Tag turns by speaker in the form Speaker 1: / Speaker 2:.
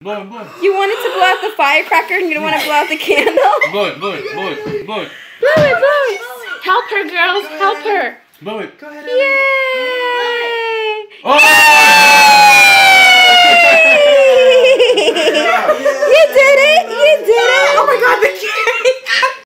Speaker 1: Blow it.
Speaker 2: You wanted to blow out the firecracker and you don't want to blow out the candle?
Speaker 1: Blow it, blow it, blow it, blow it.
Speaker 2: Blow it, blow it. Help her, girls. Help her.
Speaker 1: Blow it.
Speaker 3: Go ahead.
Speaker 2: Yay!